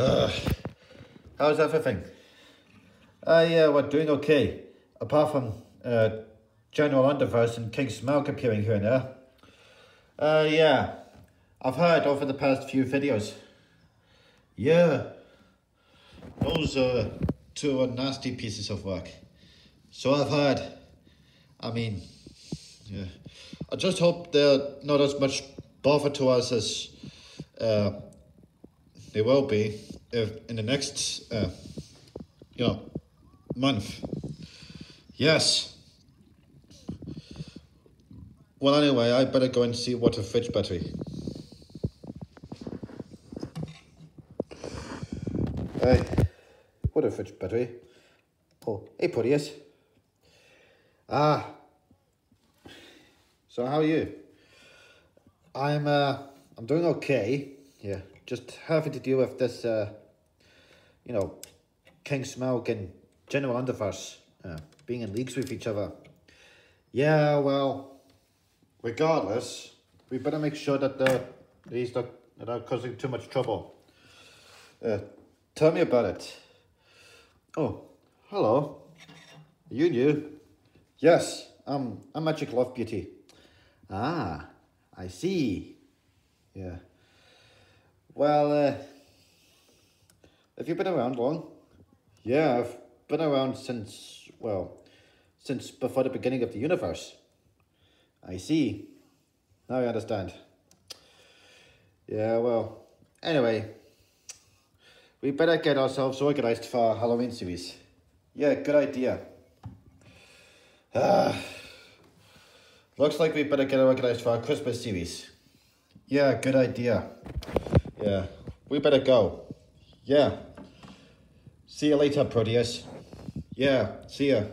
Uh, how's everything? Uh, yeah, we're doing okay. Apart from uh, General Underverse and King Smaug appearing here and there. Uh, yeah, I've heard over the past few videos. Yeah, those uh, two are nasty pieces of work. So I've heard. I mean, yeah. I just hope they're not as much bother to us as uh, they will be in the next, uh, you know, month. Yes. Well, anyway, I better go and see Water Fridge Battery. Hey, Water Fridge Battery. Oh, hey, Proteus. Ah. So how are you? I'm uh I'm doing okay. Yeah, just having to deal with this uh you know King Smaug and General Underverse uh, being in leagues with each other. Yeah, well, regardless, we better make sure that the these not are causing too much trouble. Uh, tell me about it. Oh, hello. You new? Yes, um, I'm Magic Love Beauty. Ah, I see. Yeah. Well, uh, have you been around long? Yeah, I've been around since, well, since before the beginning of the universe. I see. Now I understand. Yeah, well, anyway, we better get ourselves organized for our Halloween series. Yeah, good idea. Ah, looks like we better get organized for our Christmas series. Yeah, good idea. Yeah, we better go. Yeah. See you later, Proteus. Yeah, see ya.